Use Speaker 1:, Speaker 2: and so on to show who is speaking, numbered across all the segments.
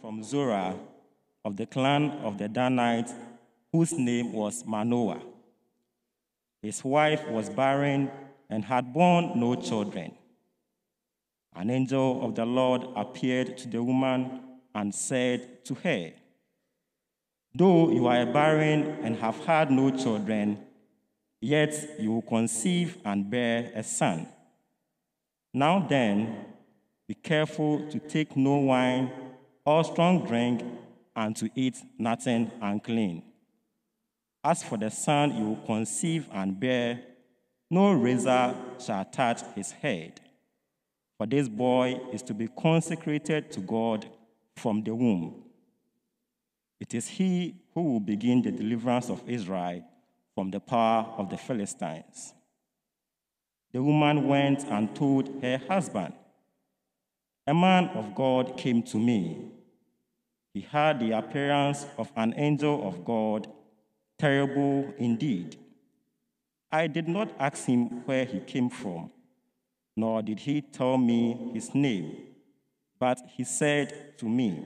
Speaker 1: from Zorah of the clan of the Danites, whose name was Manoah. His wife was barren and had borne no children. An angel of the Lord appeared to the woman and said to her, Though you are barren and have had no children, yet you will conceive and bear a son. Now then, be careful to take no wine or strong drink and to eat nothing unclean. As for the son you will conceive and bear, no razor shall touch his head. For this boy is to be consecrated to God from the womb. It is he who will begin the deliverance of Israel from the power of the Philistines. The woman went and told her husband, A man of God came to me. He had the appearance of an angel of God, terrible indeed. I did not ask him where he came from, nor did he tell me his name, but he said to me,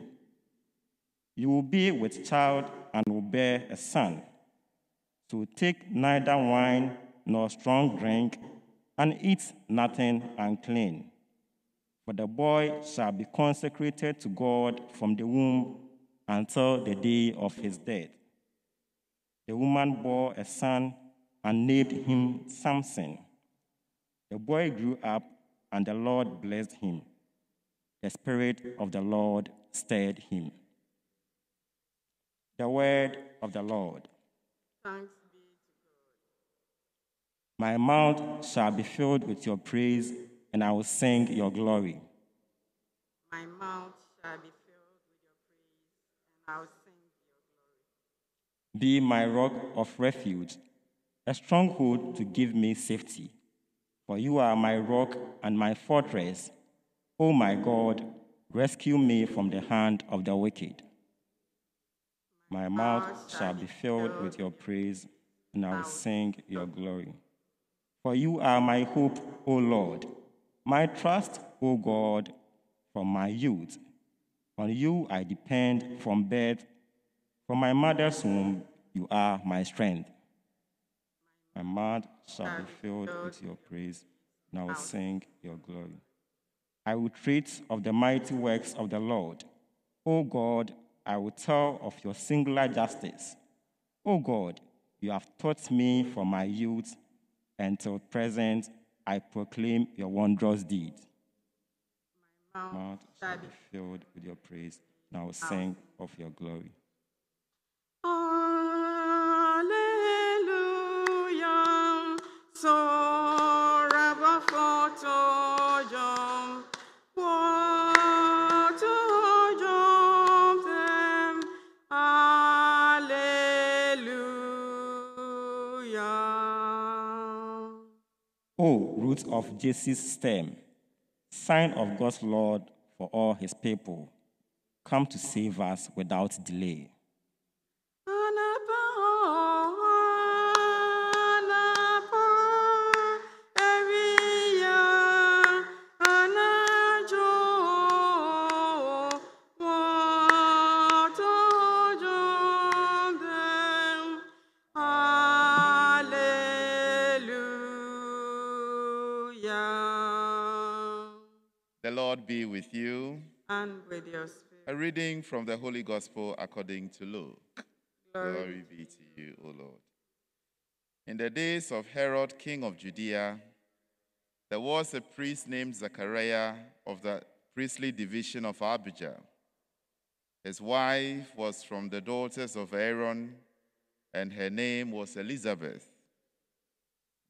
Speaker 1: You will be with child and will bear a son. So take neither wine nor strong drink, and eat nothing unclean. For the boy shall be consecrated to God from the womb until the day of his death. The woman bore a son and named him Samson. The boy grew up, and the Lord blessed him. The Spirit of the Lord stirred him. The word of the Lord.
Speaker 2: Thanks be to
Speaker 1: My mouth shall be filled with your praise, and I will sing your glory.
Speaker 2: My mouth shall be filled with your praise, and I will sing your glory.
Speaker 1: Be my rock of refuge, a stronghold to give me safety. For you are my rock and my fortress. O my God, rescue me from the hand of the wicked. My mouth shall be filled with your praise, and I will sing your glory. For you are my hope, O Lord, my trust, O God, from my youth. On you I depend from birth. From my mother's womb, you are my strength. My mouth shall be filled with your praise, and I will sing your glory. I will treat of the mighty works of the Lord. O God, I will tell of your singular justice. O God, you have taught me from my youth until present. I proclaim your wondrous deed.
Speaker 2: My mouth
Speaker 1: Mouth
Speaker 2: shall be
Speaker 1: filled with your praise, Now sing of your glory.
Speaker 2: Alleluia. So rabba fotojom.
Speaker 1: Root of Jesse's stem, sign of God's Lord for all his people, come to save us without delay.
Speaker 3: Lord be with you.
Speaker 2: And with your spirit.
Speaker 3: A reading from the Holy Gospel according to Luke.
Speaker 2: Glory
Speaker 3: Glory be to you, O Lord. In the days of Herod, king of Judea, there was a priest named Zechariah of the priestly division of Abijah. His wife was from the daughters of Aaron, and her name was Elizabeth.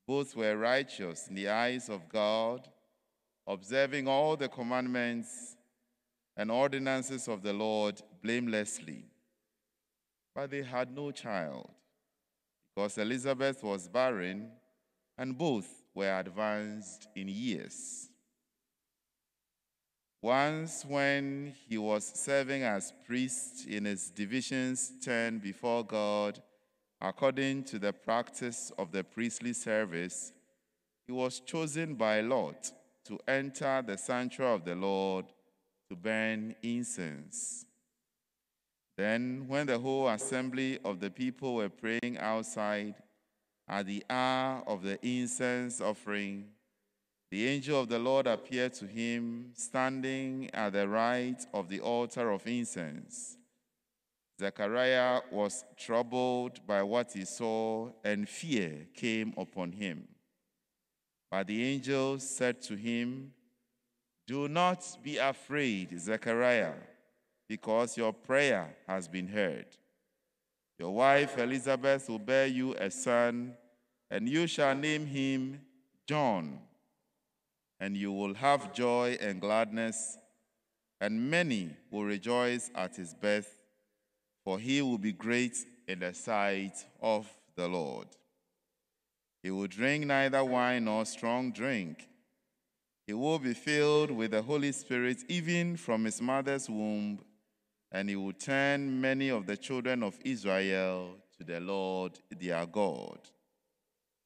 Speaker 3: Both were righteous in the eyes of God, observing all the commandments and ordinances of the Lord blamelessly. But they had no child, because Elizabeth was barren, and both were advanced in years. Once, when he was serving as priest in his division's turn before God, according to the practice of the priestly service, he was chosen by Lot to enter the sanctuary of the Lord to burn incense. Then, when the whole assembly of the people were praying outside at the hour of the incense offering, the angel of the Lord appeared to him, standing at the right of the altar of incense. Zechariah was troubled by what he saw, and fear came upon him. But the angel said to him, Do not be afraid, Zechariah, because your prayer has been heard. Your wife Elizabeth will bear you a son, and you shall name him John. And you will have joy and gladness, and many will rejoice at his birth, for he will be great in the sight of the Lord. He will drink neither wine nor strong drink. He will be filled with the Holy Spirit even from his mother's womb, and he will turn many of the children of Israel to the Lord their God.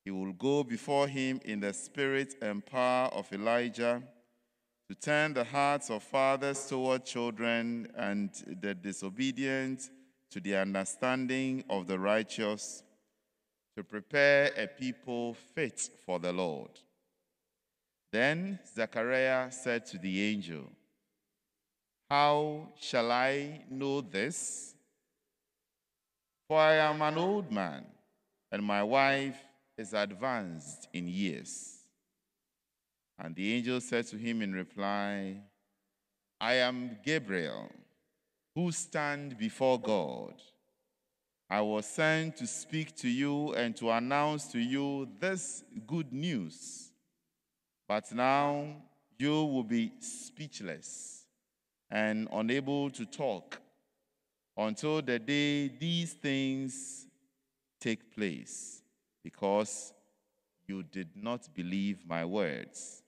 Speaker 3: He will go before him in the spirit and power of Elijah to turn the hearts of fathers toward children and the disobedient to the understanding of the righteous to prepare a people fit for the Lord. Then Zechariah said to the angel, How shall I know this? For I am an old man, and my wife is advanced in years. And the angel said to him in reply, I am Gabriel, who stand before God I was sent to speak to you and to announce to you this good news. But now you will be speechless and unable to talk until the day these things take place, because you did not believe my words,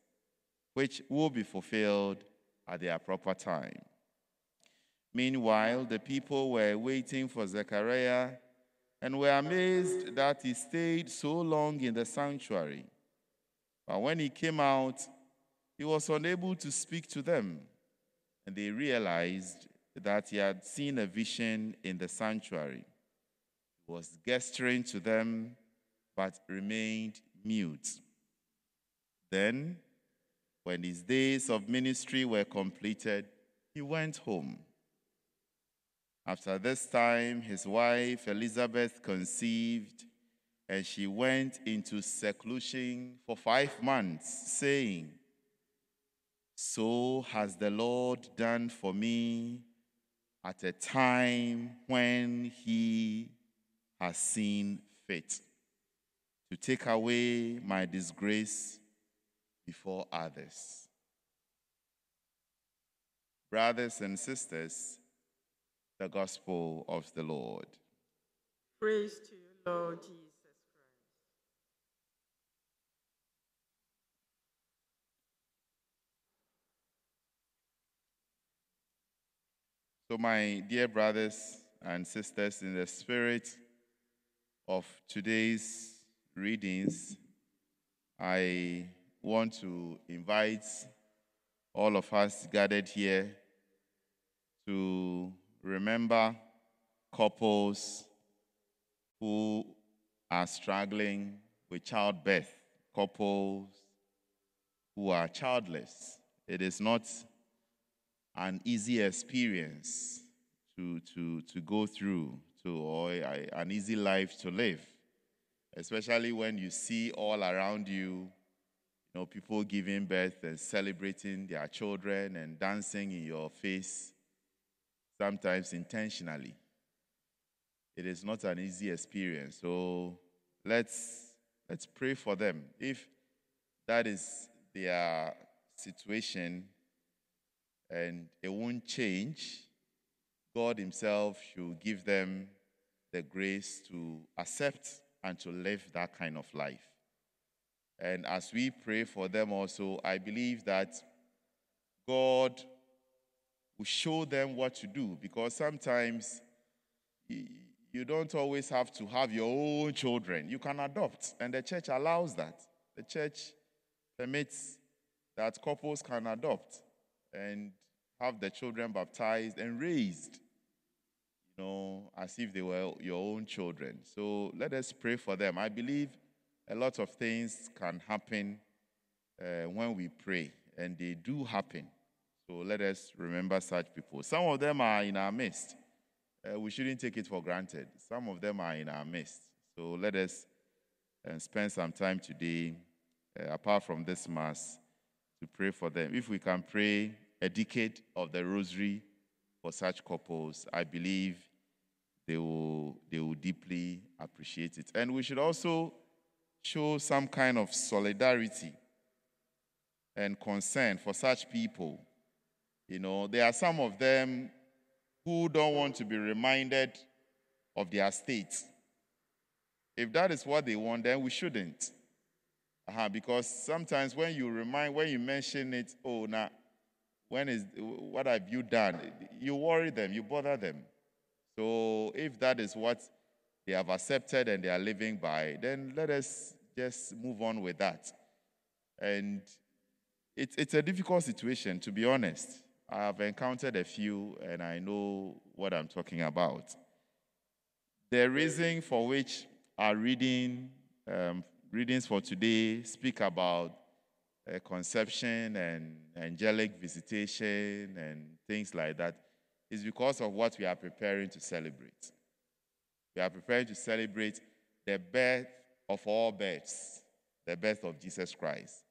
Speaker 3: which will be fulfilled at their proper time. Meanwhile, the people were waiting for Zechariah and were amazed that he stayed so long in the sanctuary. But when he came out, he was unable to speak to them, and they realized that he had seen a vision in the sanctuary. He was gesturing to them, but remained mute. Then, when his days of ministry were completed, he went home. After this time, his wife Elizabeth conceived, and she went into seclusion for five months, saying, So has the Lord done for me at a time when he has seen fit to take away my disgrace before others. Brothers and sisters, the gospel of the Lord.
Speaker 2: Praise to you, Lord Jesus Christ.
Speaker 3: So, my dear brothers and sisters, in the spirit of today's readings, I want to invite all of us gathered here to remember couples who are struggling with childbirth, couples who are childless. It is not an easy experience to, to, to go through, to, or an easy life to live, especially when you see all around you, you know, people giving birth and celebrating their children and dancing in your face sometimes intentionally. It is not an easy experience. So let's let's pray for them. If that is their situation and it won't change, God Himself should give them the grace to accept and to live that kind of life. And as we pray for them also, I believe that God we show them what to do because sometimes you don't always have to have your own children. You can adopt, and the church allows that. The church permits that couples can adopt and have their children baptized and raised. you know, as if they were your own children. So let us pray for them. I believe a lot of things can happen uh, when we pray, and they do happen. So let us remember such people. Some of them are in our midst. Uh, we shouldn't take it for granted. Some of them are in our midst. So let us uh, spend some time today, uh, apart from this Mass, to pray for them. If we can pray a decade of the rosary for such couples, I believe they will, they will deeply appreciate it. And we should also show some kind of solidarity and concern for such people. You know, there are some of them who don't want to be reminded of their state. If that is what they want, then we shouldn't. Uh-huh, because sometimes when you remind, when you mention it, oh, now, when is, what have you done? You worry them, you bother them. So if that is what they have accepted and they are living by, then let us just move on with that. And it's, it's a difficult situation, to be honest. I've encountered a few and I know what I'm talking about. The reason for which our reading, um, readings for today speak about uh, conception and angelic visitation and things like that is because of what we are preparing to celebrate. We are preparing to celebrate the birth of all births, the birth of Jesus Christ.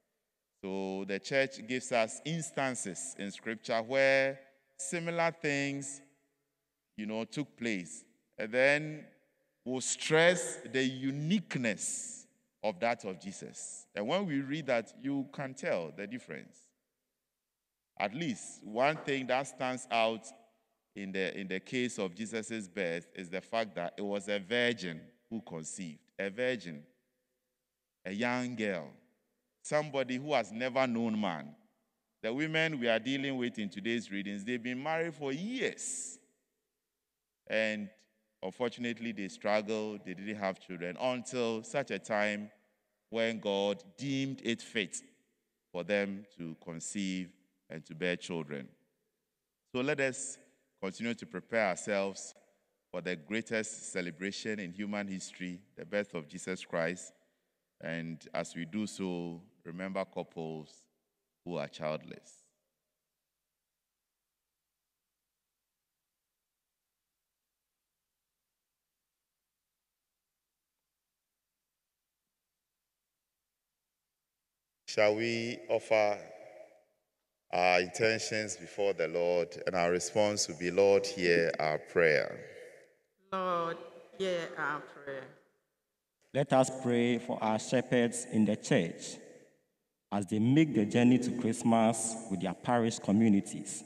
Speaker 3: So the church gives us instances in scripture where similar things, you know, took place. And then we'll stress the uniqueness of that of Jesus. And when we read that, you can tell the difference. At least one thing that stands out in the, in the case of Jesus' birth is the fact that it was a virgin who conceived, a virgin, a young girl, somebody who has never known man. The women we are dealing with in today's readings, they've been married for years. And unfortunately, they struggled, they didn't have children until such a time when God deemed it fit for them to conceive and to bear children. So let us continue to prepare ourselves for the greatest celebration in human history, the birth of Jesus Christ. And as we do so, remember couples who are childless. Shall we offer our intentions before the Lord, and our response will be, Lord, hear our prayer.
Speaker 2: Lord, hear our prayer.
Speaker 1: Let us pray for our shepherds in the church as they make the journey to Christmas with their parish communities,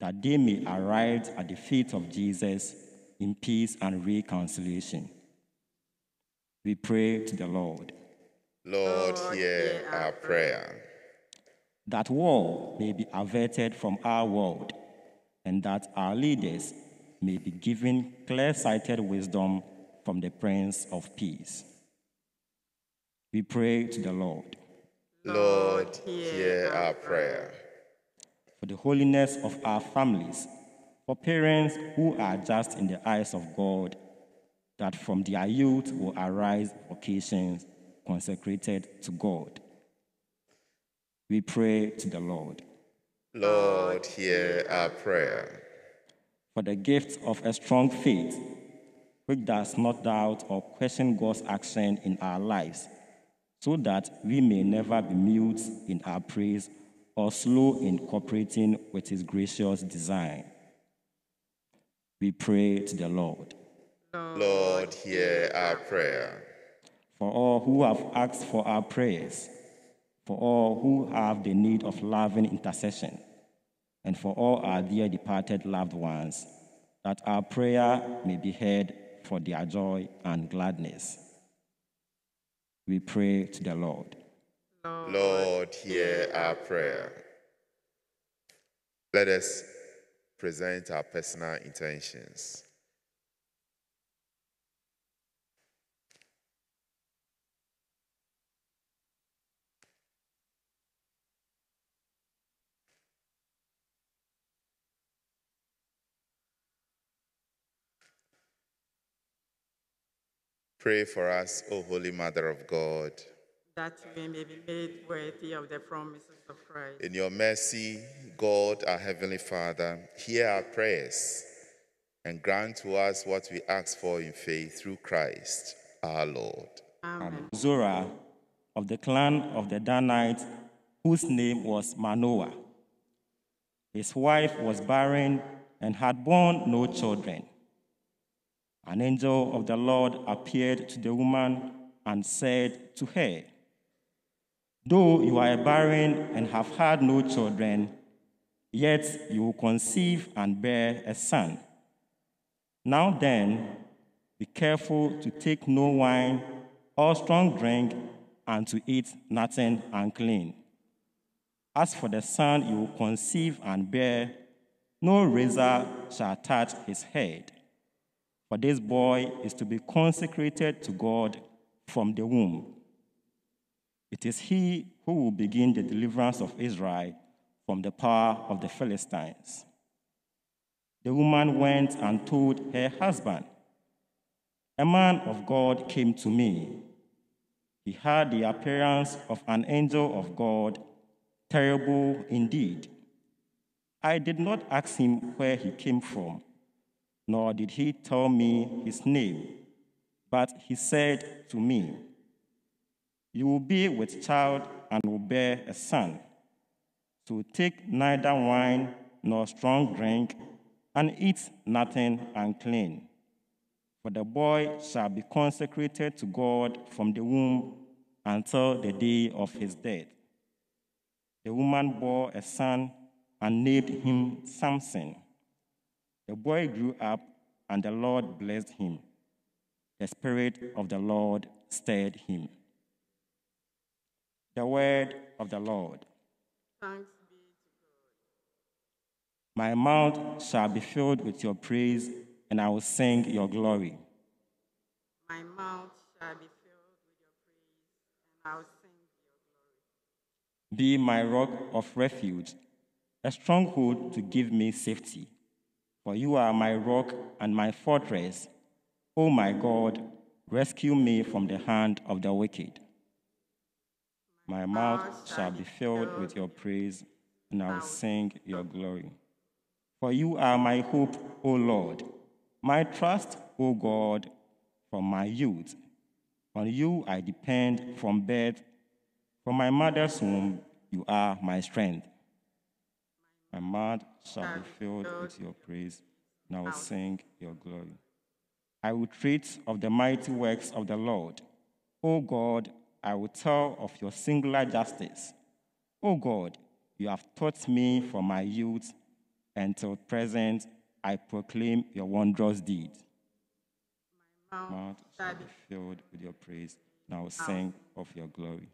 Speaker 1: that they may arrive at the feet of Jesus in peace and reconciliation. We pray to the Lord.
Speaker 3: Lord, hear our prayer
Speaker 1: that war may be averted from our world, and that our leaders may be given clear sighted wisdom from the Prince of Peace. We pray to the Lord.
Speaker 3: Lord, hear our prayer.
Speaker 1: For the holiness of our families, for parents who are just in the eyes of God, that from their youth will arise vocations consecrated to God we pray to the Lord.
Speaker 3: Lord, hear our prayer.
Speaker 1: For the gift of a strong faith, which does not doubt or question God's action in our lives, so that we may never be mute in our praise or slow in cooperating with His gracious design. We pray to the Lord.
Speaker 3: Lord, hear our prayer.
Speaker 1: For all who have asked for our prayers, for all who have the need of loving intercession, and for all our dear departed loved ones, that our prayer may be heard for their joy and gladness. We pray to the Lord.
Speaker 3: Lord, hear our prayer. Let us present our personal intentions. Pray for us, O Holy Mother of God.
Speaker 2: that we may be made worthy of the promises of Christ.
Speaker 3: In your mercy, God, our Heavenly Father, hear our prayers and grant to us what we ask for in faith through Christ our Lord.
Speaker 2: Amen.
Speaker 1: Zorah of the clan of the Danites, whose name was Manoah. His wife was barren and had borne no children. An angel of the Lord appeared to the woman and said to her, Though you are barren and have had no children, yet you will conceive and bear a son. Now then, be careful to take no wine or strong drink and to eat nothing unclean. As for the son you will conceive and bear, no razor shall touch his head. For this boy is to be consecrated to God from the womb. It is he who will begin the deliverance of Israel from the power of the Philistines. The woman went and told her husband, A man of God came to me. He had the appearance of an angel of God, terrible indeed. I did not ask him where he came from, nor did he tell me his name, but he said to me, You will be with child and will bear a son. So take neither wine nor strong drink, and eat nothing unclean. For the boy shall be consecrated to God from the womb until the day of his death. The woman bore a son and named him Samson. The boy grew up, and the Lord blessed him. The Spirit of the Lord stirred him. The word of the Lord.
Speaker 2: Thanks be to God.
Speaker 1: My mouth shall be filled with your praise, and I will sing your glory.
Speaker 2: My mouth shall be filled with your praise, and I'll sing your glory.
Speaker 1: Be my rock of refuge, a stronghold to give me safety. For you are my rock and my fortress. O my God, rescue me from the hand of the wicked. My mouth shall be filled with your praise, and I will sing your glory. For you are my hope, O Lord, my trust, O God, from my youth. On you I depend from birth. From my mother's womb, you are my strength. My mouth shall be filled with your praise, and I will sing your glory. I will treat of the mighty works of the Lord. O God, I will tell of your singular justice. O God, you have taught me from my youth until present. I proclaim your wondrous deeds.
Speaker 2: My mouth shall be
Speaker 1: filled with your praise, and I will sing of your glory.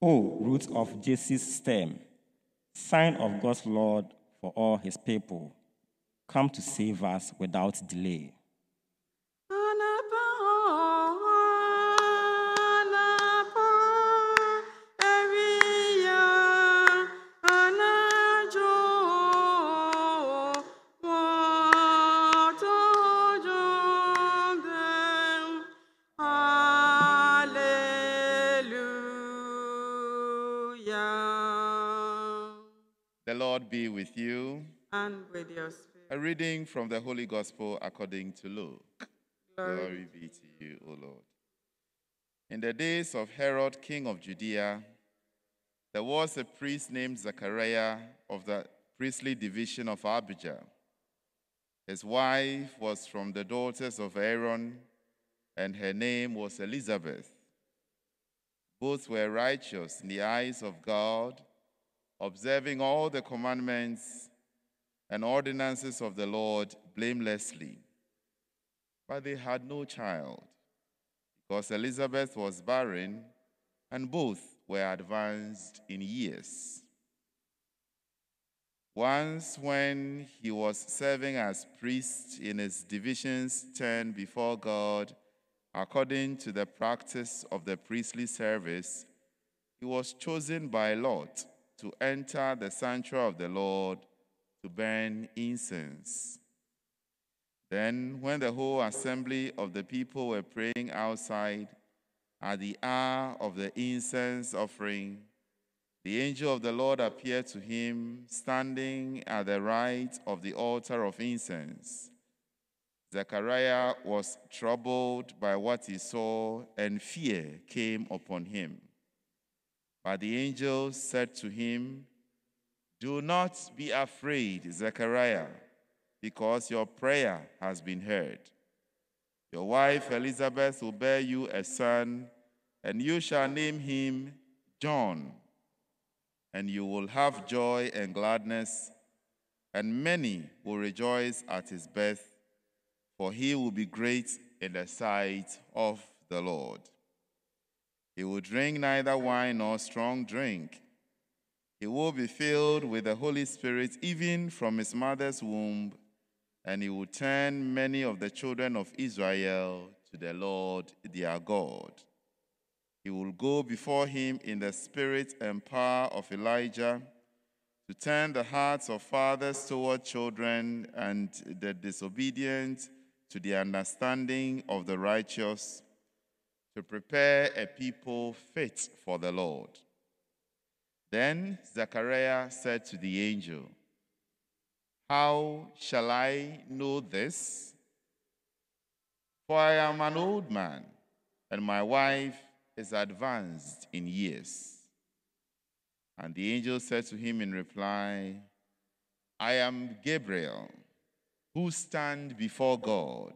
Speaker 1: O root of Jesse's stem, sign of God's Lord for all his people, come to save us without delay.
Speaker 3: Lord be with you.
Speaker 2: And with your spirit.
Speaker 3: A reading from the Holy Gospel according to Luke.
Speaker 2: Glory
Speaker 3: Glory be to you, O Lord. In the days of Herod, king of Judea, there was a priest named Zechariah of the priestly division of Abijah. His wife was from the daughters of Aaron, and her name was Elizabeth. Both were righteous in the eyes of God, observing all the commandments and ordinances of the Lord blamelessly. But they had no child, because Elizabeth was barren, and both were advanced in years. Once, when he was serving as priest in his division's turn before God, according to the practice of the priestly service, he was chosen by Lot to enter the sanctuary of the Lord to burn incense. Then, when the whole assembly of the people were praying outside at the hour of the incense offering, the angel of the Lord appeared to him, standing at the right of the altar of incense. Zechariah was troubled by what he saw, and fear came upon him. But the angel said to him, Do not be afraid, Zechariah, because your prayer has been heard. Your wife Elizabeth will bear you a son, and you shall name him John and you will have joy and gladness, and many will rejoice at his birth, for he will be great in the sight of the Lord. He will drink neither wine nor strong drink. He will be filled with the Holy Spirit even from his mother's womb, and he will turn many of the children of Israel to the Lord their God. He will go before him in the spirit and power of Elijah to turn the hearts of fathers toward children and the disobedient to the understanding of the righteous, to prepare a people fit for the Lord. Then Zechariah said to the angel, How shall I know this? For I am an old man, and my wife is advanced in years. And the angel said to him in reply, I am Gabriel, who stand before God.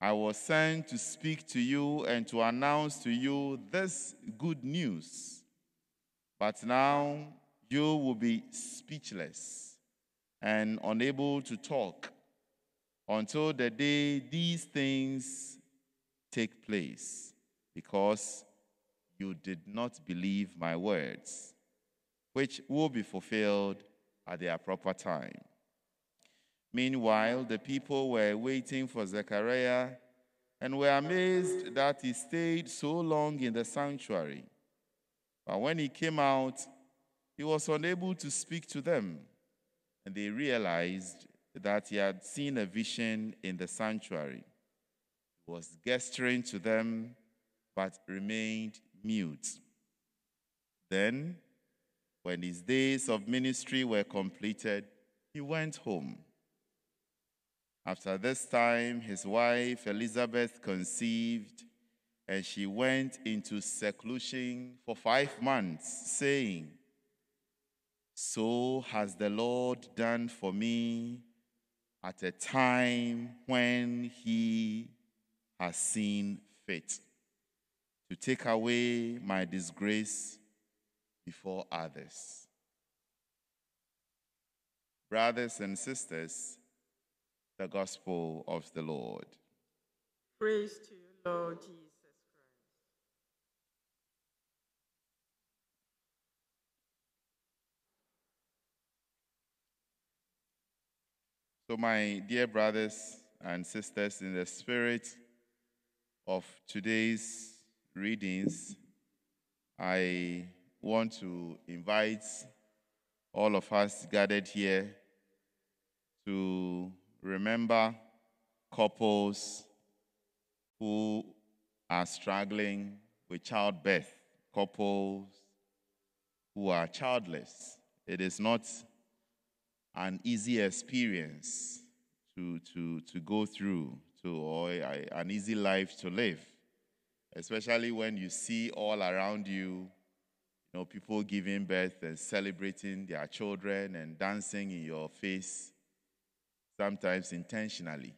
Speaker 3: I was sent to speak to you and to announce to you this good news. But now you will be speechless and unable to talk until the day these things take place because you did not believe my words, which will be fulfilled at their proper time. Meanwhile, the people were waiting for Zechariah and were amazed that he stayed so long in the sanctuary. But when he came out, he was unable to speak to them, and they realized that he had seen a vision in the sanctuary. He was gesturing to them but remained mute. Then, when his days of ministry were completed, he went home. After this time, his wife Elizabeth conceived, and she went into seclusion for five months, saying, So has the Lord done for me at a time when he has seen fit to take away my disgrace before others. Brothers and sisters, the gospel of the Lord.
Speaker 2: Praise to you, Lord Jesus Christ.
Speaker 3: So, my dear brothers and sisters, in the spirit of today's readings, I want to invite all of us gathered here to remember couples who are struggling with childbirth, couples who are childless. It is not an easy experience to, to, to go through to, or a, an easy life to live especially when you see all around you, you know, people giving birth and celebrating their children and dancing in your face, sometimes intentionally.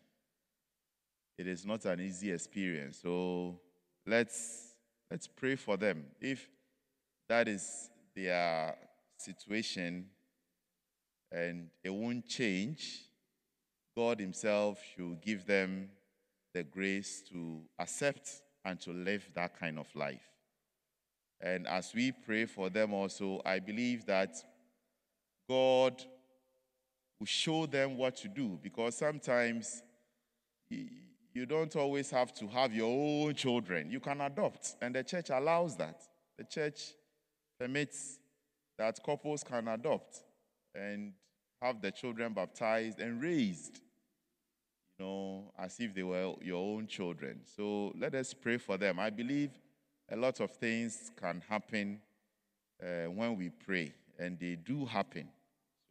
Speaker 3: It is not an easy experience. So let's let's pray for them. If that is their situation and it won't change, God Himself should give them the grace to accept and to live that kind of life. And as we pray for them also, I believe that God show them what to do because sometimes you don't always have to have your own children. You can adopt, and the church allows that. The church permits that couples can adopt and have the children baptized and raised, you know, as if they were your own children. So let us pray for them. I believe a lot of things can happen uh, when we pray, and they do happen.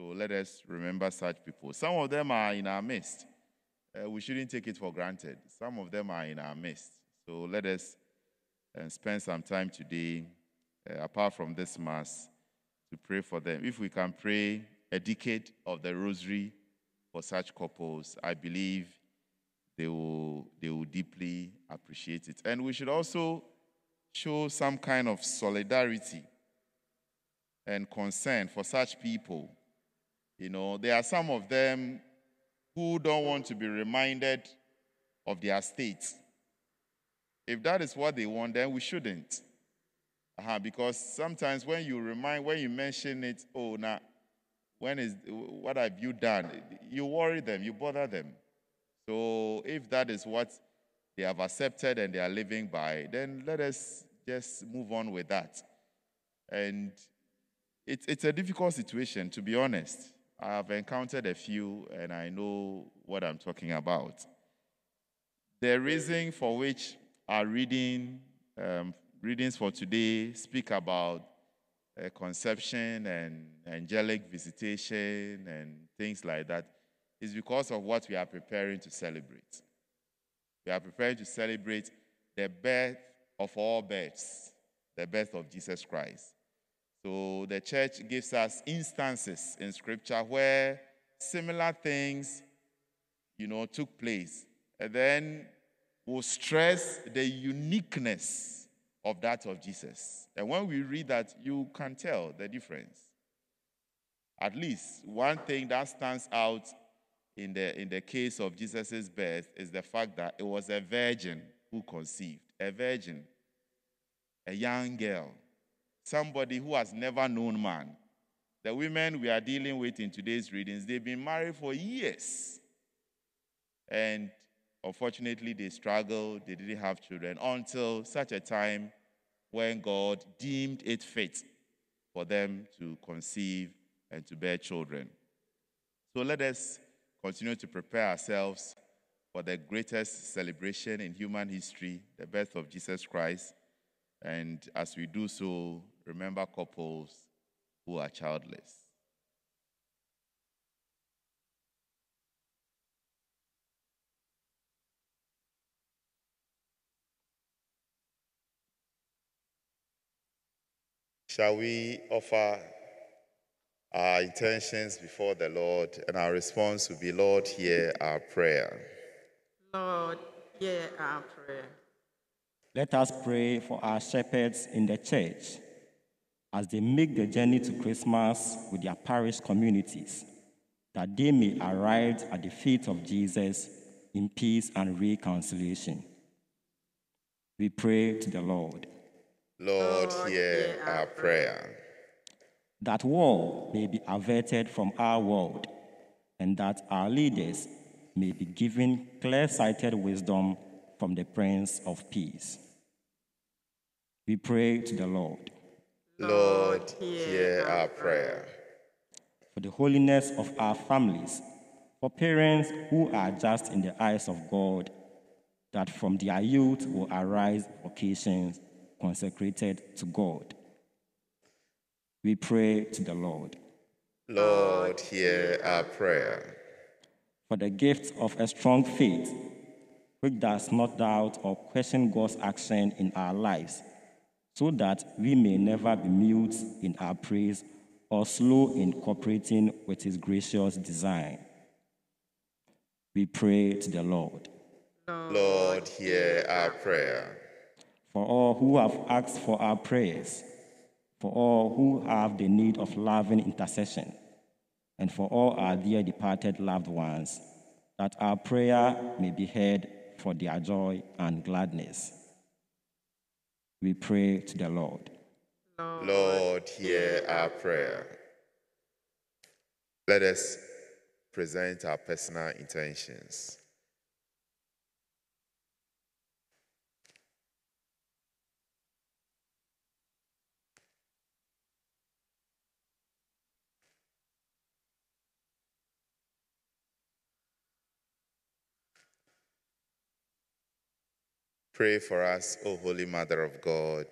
Speaker 3: So let us remember such people. Some of them are in our midst. Uh, we shouldn't take it for granted. Some of them are in our midst. So let us uh, spend some time today, uh, apart from this Mass, to pray for them. If we can pray a decade of the rosary for such couples, I believe they will, they will deeply appreciate it. And we should also show some kind of solidarity and concern for such people. You know, there are some of them who don't want to be reminded of their state. If that is what they want, then we shouldn't. Uh-huh, because sometimes when you remind, when you mention it, oh, now, when is, what have you done? You worry them, you bother them. So if that is what they have accepted and they are living by, then let us just move on with that. And it, it's a difficult situation, to be honest. I've encountered a few and I know what I'm talking about. The reason for which our reading, um, readings for today speak about uh, conception and angelic visitation and things like that is because of what we are preparing to celebrate. We are preparing to celebrate the birth of all births, the birth of Jesus Christ. So the church gives us instances in scripture where similar things, you know, took place. And then we'll stress the uniqueness of that of Jesus. And when we read that, you can tell the difference. At least one thing that stands out in the, in the case of Jesus' birth is the fact that it was a virgin who conceived, a virgin, a young girl somebody who has never known man. The women we are dealing with in today's readings, they've been married for years. And unfortunately, they struggled, they didn't have children until such a time when God deemed it fit for them to conceive and to bear children. So let us continue to prepare ourselves for the greatest celebration in human history, the birth of Jesus Christ. And as we do so, remember couples who are childless. Shall we offer our intentions before the Lord, and our response will be, Lord, hear our prayer.
Speaker 2: Lord, hear our prayer.
Speaker 1: Let us pray for our shepherds in the church as they make the journey to Christmas with their parish communities, that they may arrive at the feet of Jesus in peace and reconciliation. We pray to the Lord.
Speaker 3: Lord, hear our prayer.
Speaker 1: That war may be averted from our world, and that our leaders may be given clear sighted wisdom from the Prince of Peace. We pray to the Lord.
Speaker 3: Lord, hear our prayer.
Speaker 1: For the holiness of our families, for parents who are just in the eyes of God, that from their youth will arise vocations consecrated to God. We pray to the Lord.
Speaker 3: Lord, hear our prayer.
Speaker 1: For the gift of a strong faith, which does not doubt or question God's action in our lives so that we may never be mute in our praise or slow in cooperating with his gracious design. We pray to the Lord.
Speaker 3: Lord, hear our prayer.
Speaker 1: For all who have asked for our prayers, for all who have the need of loving intercession, and for all our dear departed loved ones, that our prayer may be heard for their joy and gladness we pray to the Lord.
Speaker 3: Lord, hear our prayer. Let us present our personal intentions. Pray for us, O Holy Mother of God.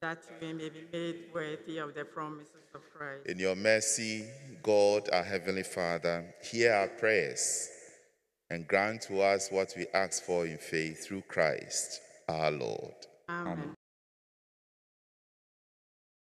Speaker 2: that we may be made worthy of the promises of Christ.
Speaker 3: In your mercy, God, our Heavenly Father, hear our prayers and grant to us what we ask for in faith through Christ our Lord.
Speaker 2: Amen.